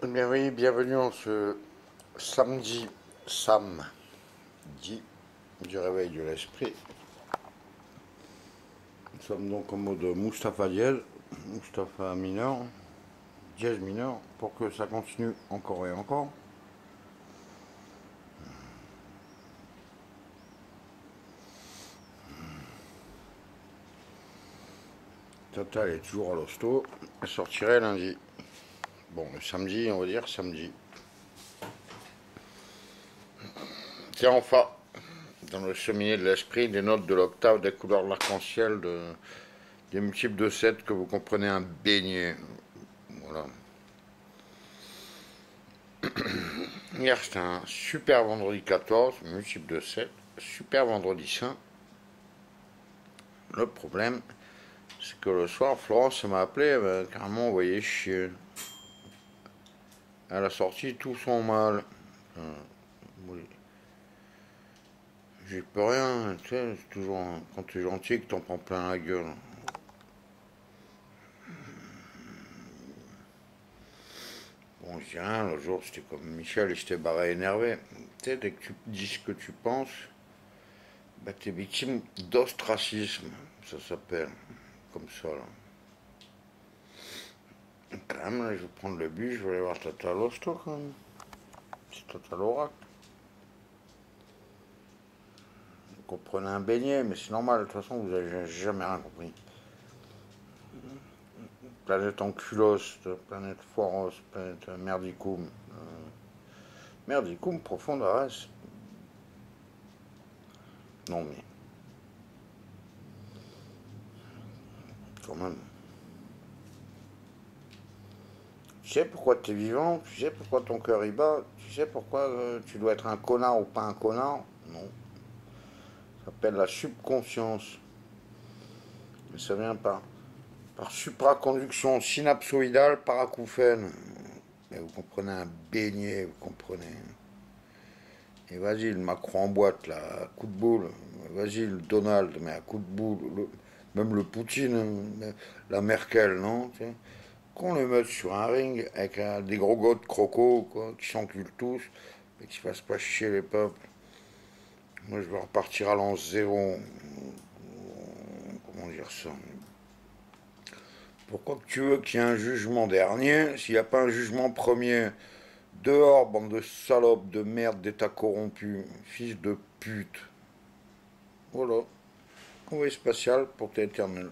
Eh bienvenue en ce samedi, samedi du réveil de l'esprit. Nous sommes donc en mode Mustapha dièse, Mustapha mineur, dièse mineur, pour que ça continue encore et encore. Total est toujours à l'hosto, elle sortirait lundi. Bon, le samedi, on va dire samedi. Tiens, enfin, dans le cheminée de l'esprit, des notes de l'octave, des couleurs de l'arc-en-ciel, de, des multiples de 7 que vous comprenez un beignet. Voilà. Hier, c'était un super vendredi 14, multiple de 7, super vendredi saint. Le problème, c'est que le soir, Florence m'a appelé, carrément envoyé chier elle a sorti tout son mal. oui. J'y peux rien, tu sais, c'est toujours quand tu es gentil que t'en prends plein la gueule. Bon, je dis rien, l'autre jour c'était comme Michel, il s'était barré énervé. Tu sais, dès que tu dis ce que tu penses, bah, tu es victime d'ostracisme, ça s'appelle, comme ça. Là je vais prendre le bus, je vais aller voir Tata Losto quand même. C'est Tata Lorac. Vous comprenez un beignet, mais c'est normal, de toute façon, vous n'avez jamais rien compris. Planète Anculos, planète Foros, planète Merdicum. Euh, merdicum profondares. Non mais. Quand même. Tu sais pourquoi tu es vivant, tu sais pourquoi ton cœur y bat, tu sais pourquoi euh, tu dois être un connard ou pas un connard? Non. Ça s'appelle la subconscience. Mais ça vient pas. Par supraconduction synapsoïdale par. Mais vous comprenez un beignet, vous comprenez. Et vas-y, le Macron en boîte, là, à coup de boule. Vas-y, le Donald, mais à coup de boule. même le Poutine, la Merkel, non qu'on le mette sur un ring avec des gros gars de croco, quoi, qui s'enculent tous, mais qui fassent pas chier les peuples. Moi, je vais repartir à l'an zéro. Comment dire ça? Pourquoi tu veux qu'il y ait un jugement dernier s'il n'y a pas un jugement premier? Dehors, bande de salopes, de merde, d'état corrompu, fils de pute. Voilà. Envoyé spatial pour t'éternel.